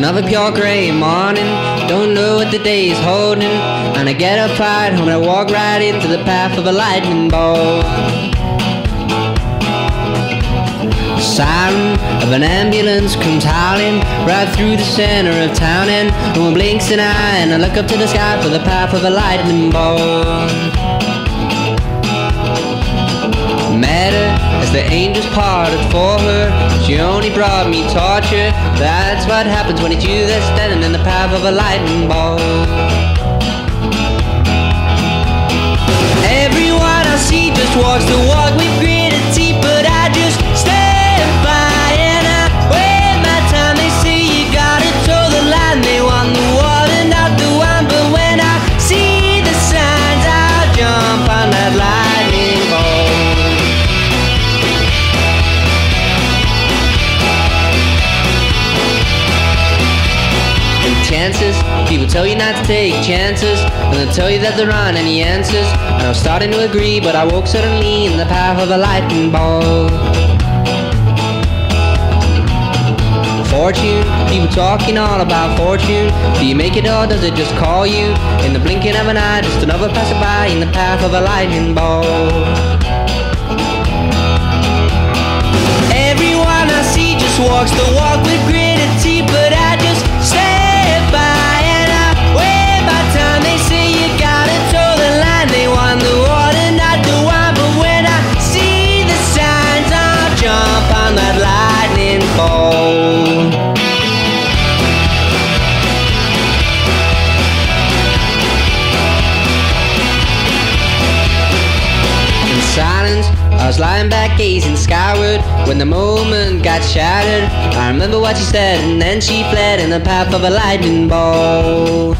another pure gray morning. Don't know what the day is holding. And I get up right home and I walk right into the path of a lightning bolt. Siren of an ambulance comes howling right through the center of town, and no one blinks an eye. And I look up to the sky for the path of a lightning bolt. Met her as the angels parted for her. Only brought me torture. That's what happens when it's you that's standing in the path of a lightning bolt. Chances, people tell you not to take chances, and they'll tell you that there aren't any answers. And I was starting to agree, but I woke suddenly in the path of a lightning bolt. Fortune, people talking all about fortune. Do you make it or does it just call you? In the blinking of an eye, just another passerby in the path of a lightning bolt. Silence, I was lying back gazing skyward when the moment got shattered. I remember what she said, and then she fled in the path of a lightning bolt.